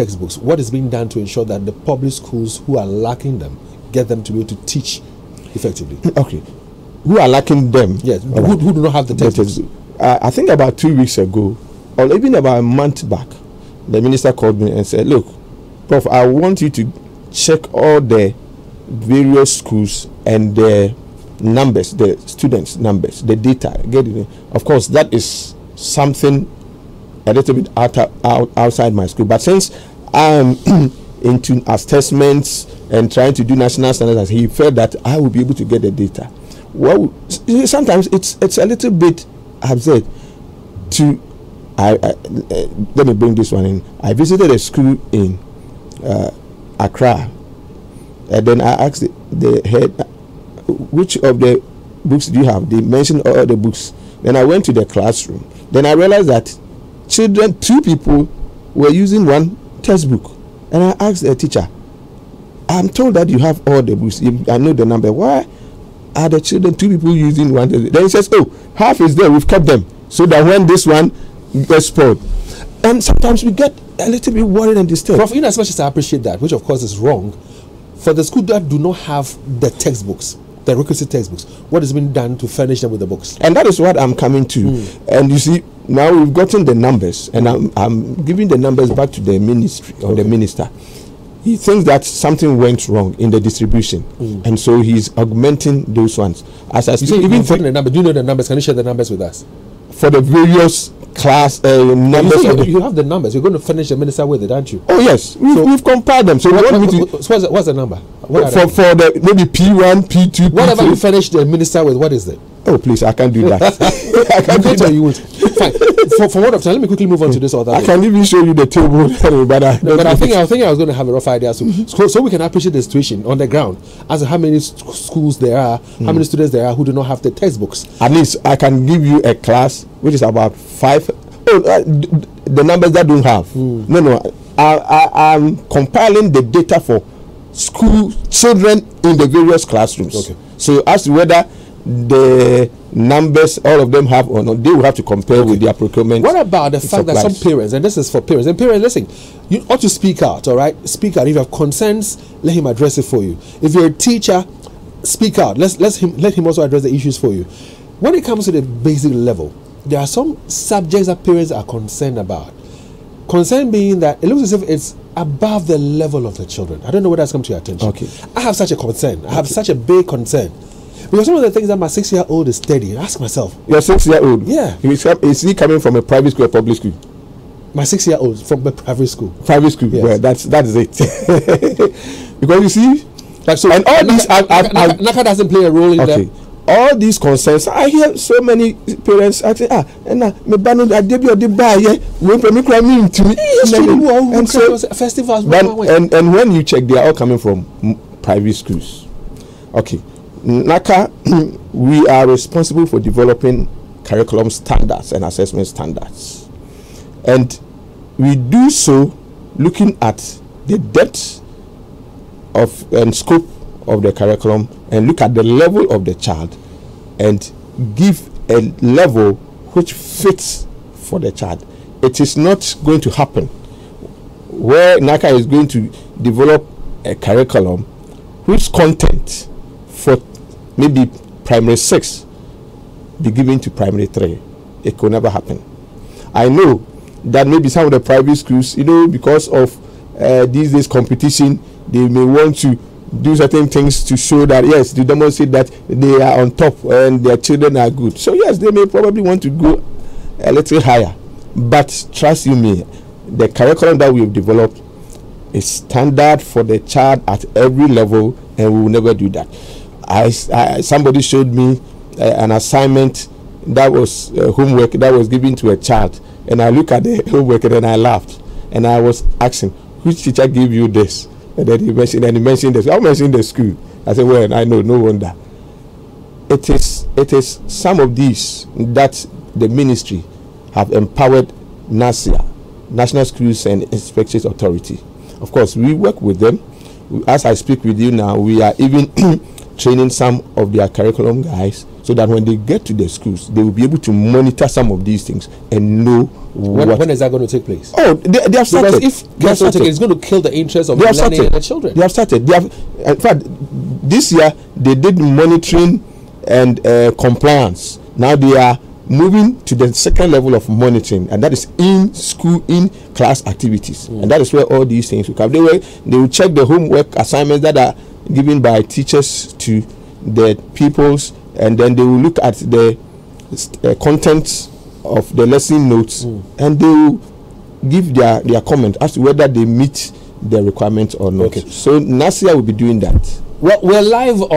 textbooks, what is being done to ensure that the public schools who are lacking them get them to be able to teach effectively? Okay. Who are lacking them? Yes, who, who do not have the textbooks? Uh, I think about two weeks ago, or even about a month back, the minister called me and said, Look, Prof, I want you to check all the various schools and the numbers, the students' numbers, the data. Get it? Of course, that is something a little bit out, out outside my school. But since I'm into assessments and trying to do national standards, he felt that I would be able to get the data. Well, sometimes it's it's a little bit absurd to. I, I uh, let me bring this one in. I visited a school in uh, Accra, and then I asked the, the head, "Which of the books do you have?" They mentioned all the books. Then I went to the classroom. Then I realized that children, two people were using one textbook. And I asked the teacher, I'm told that you have all the books. I know the number. Why are the children, two people using one? Then he says, Oh, half is there. We've kept them. So that when this one gets spoiled. And sometimes we get a little bit worried and disturbed. Prof, in as much as I appreciate that, which of course is wrong, for the school that do not have the textbooks, the requisite textbooks, what has been done to furnish them with the books? And that is what I'm coming to. Mm. And you see, now we've gotten the numbers, and I'm, I'm giving the numbers back to the ministry or okay. the minister. He thinks that something went wrong in the distribution, mm. and so he's augmenting those ones. As I speak, even for the number, do you know the numbers? Can you share the numbers with us? For the various class uh, numbers. You, you, have the numbers. You're going to finish the minister with it, aren't you? Oh yes, we've, so, we've compiled them. So what, what, what, what's, the, what's the number? What for for the maybe P one, P two, whatever you finish the minister with, what is it? Oh please, I can't do that. I can't do that. You would. Fine. For, for what of time, let me quickly move on to this other. I can even show you the table, but I, no, but I think I think I was going to have a rough idea, so, so, so we can appreciate the situation on the ground as to how many schools there are, mm. how many students there are who do not have the textbooks. At least I can give you a class which is about five. Oh, uh, the numbers that don't have. Mm. No, no. I, I, I'm compiling the data for school children in the various classrooms. Okay. So as to whether the numbers all of them have or not, they will have to compare okay. with their procurement. What about the fact supplies. that some parents, and this is for parents, and parents, listen, you ought to speak out, all right? Speak out. If you have concerns, let him address it for you. If you're a teacher, speak out. Let's let him let him also address the issues for you. When it comes to the basic level, there are some subjects that parents are concerned about. Concern being that it looks as if it's above the level of the children. I don't know whether that's come to your attention. Okay. I have such a concern. I have such a big concern. Because some of the things that my six year old is studying, ask myself. Your six year old? Yeah. Is he coming from a private school or public school? My six year old from a private school. Private school, yes. well, that's that is it. because you see, like so, and all these, NaCCA, doesn't play a role in okay. them all these concerns i hear so many parents I say ah ɛna me ba no ade bi ɔde ba yɛ wo mpɛ mi kura mi ntumi. and so festivals. and and when you check they are all coming from private schools okay NaCCA we are responsible for developing curriculum standards and assessment standards and we do so looking at the depth of and scope of the curriculum and look at the level of the child and give a level which fits for the child. It is not going to happen where NaCCA is going to develop a curriculum whose content for maybe primary six be given to primary three. It could never happen. I know that maybe some of the private schools, you know, because of uh, these days competition, they may want to do certain things to show that yes to demonstrate that they are on top and their children are good so yes they may probably want to go a little higher but trust you me the curriculum that we've developed is standard for the child at every level and we will never do that i, I somebody showed me uh, an assignment that was uh, homework that was given to a child and i look at the homework and then i laughed and i was asking which teacher gave you this and then he mentioned and he mentioned this. I mentioned the school. I said, Well, I know, no wonder. It is it is some of these that the ministry have empowered NASIA, National Schools and Inspections Authority. Of course, we work with them. As I speak with you now, we are even training some of their curriculum guys so that when they get to the schools, they will be able to monitor some of these things and know when, what. when is that going to take place? oh, they, they have started. Because if they have started. it's going to kill the interest of They have learning the children. They have started. They have, in fact, this year they did monitoring and uh, compliance. Now they are moving to the second level of monitoring, and that is in school, in class activities, Mm. and that is where all these things will come. They will they will check the homework assignments that are given by teachers to the pupils, and then they will look at the uh, contents of the lesson notes, Mm. and they will give their their comment as to whether they meet the requirements or not. Okay. So Nasia will be doing that. Well, we're live on